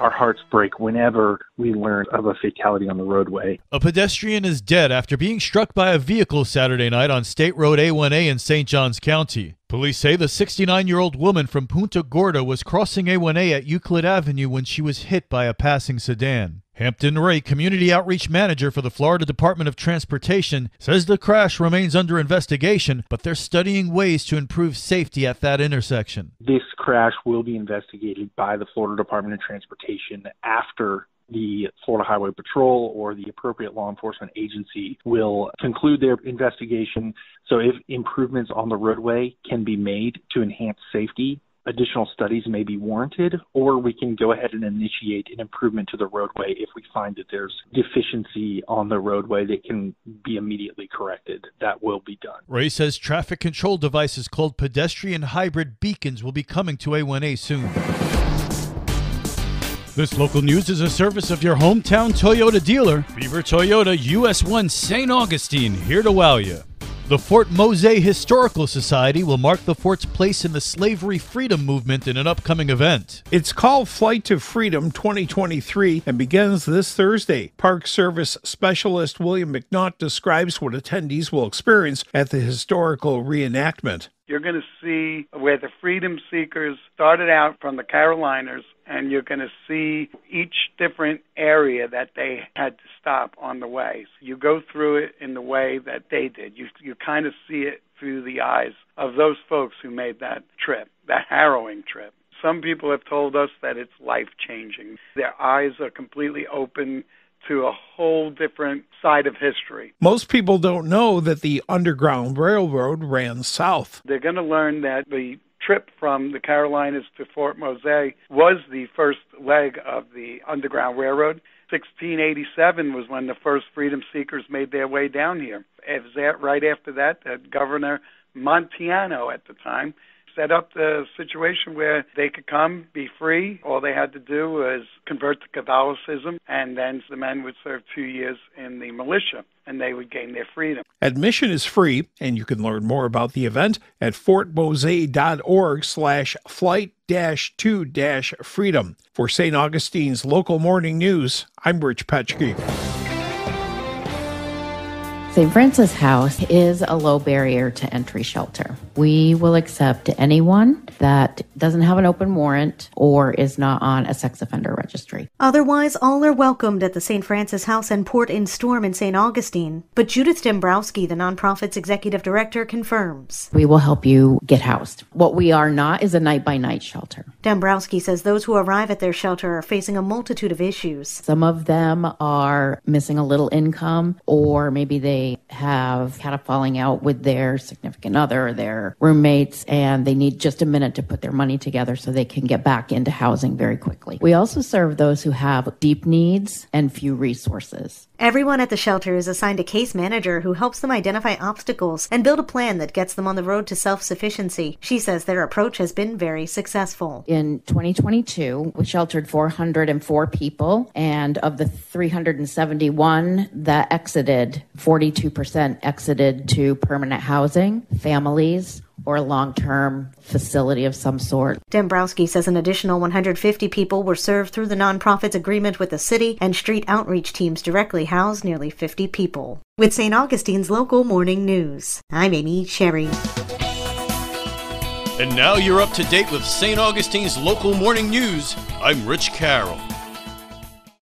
our hearts break whenever we learn of a fatality on the roadway. A pedestrian is dead after being struck by a vehicle Saturday night on State Road A1A in St. Johns County. Police say the 69 year old woman from Punta Gorda was crossing A1A at Euclid Avenue when she was hit by a passing sedan. Hampton Ray, Community Outreach Manager for the Florida Department of Transportation, says the crash remains under investigation, but they're studying ways to improve safety at that intersection. This crash will be investigated by the Florida Department of Transportation after the Florida Highway Patrol or the appropriate law enforcement agency will conclude their investigation. So, if improvements on the roadway can be made to enhance safety, additional studies may be warranted, or we can go ahead and initiate an improvement to the roadway if we find that there's deficiency on the roadway that can be immediately corrected. That will be done. Ray says traffic control devices called pedestrian hybrid beacons will be coming to A1A soon. This local news is a service of your hometown Toyota dealer, Beaver Toyota US 1 St. Augustine, here to wow you. The Fort Mose Historical Society will mark the fort's place in the slavery freedom movement in an upcoming event. It's called Flight to Freedom 2023 and begins this Thursday. Park Service Specialist William McNaught describes what attendees will experience at the historical reenactment. You're going to see where the freedom seekers started out from the Carolinas and you're going to see each different area that they had to stop on the way. So you go through it in the way that they did. You you kind of see it through the eyes of those folks who made that trip, that harrowing trip. Some people have told us that it's life changing. Their eyes are completely open to a whole different side of history. Most people don't know that the Underground Railroad ran south. They're going to learn that the trip from the Carolinas to Fort Mose was the first leg of the Underground Railroad. 1687 was when the first freedom seekers made their way down here. It was that right after that that Governor Montiano at the time set up the situation where they could come, be free. All they had to do was convert to Catholicism, and then the men would serve two years in the militia, and they would gain their freedom. Admission is free, and you can learn more about the event at fortmose.org slash flight dash two dash freedom. For St. Augustine's local morning news, I'm Rich Petchke. St. Francis House is a low barrier to entry shelter. We will accept anyone that doesn't have an open warrant or is not on a sex offender registry. Otherwise, all are welcomed at the St. Francis House and Port in Storm in St. Augustine. But Judith Dembrowski, the nonprofit's executive director, confirms. We will help you get housed. What we are not is a night by night shelter. Dembrowski says those who arrive at their shelter are facing a multitude of issues. Some of them are missing a little income or maybe they they have had a falling out with their significant other or their roommates and they need just a minute to put their money together so they can get back into housing very quickly. We also serve those who have deep needs and few resources. Everyone at the shelter is assigned a case manager who helps them identify obstacles and build a plan that gets them on the road to self sufficiency. She says their approach has been very successful. In 2022, we sheltered 404 people, and of the 371 that exited, 42% exited to permanent housing, families, or a long term facility of some sort. Dembrowski says an additional 150 people were served through the nonprofit's agreement with the city, and street outreach teams directly housed nearly 50 people. With St. Augustine's local morning news, I'm Amy Sherry. And now you're up to date with St. Augustine's local morning news. I'm Rich Carroll.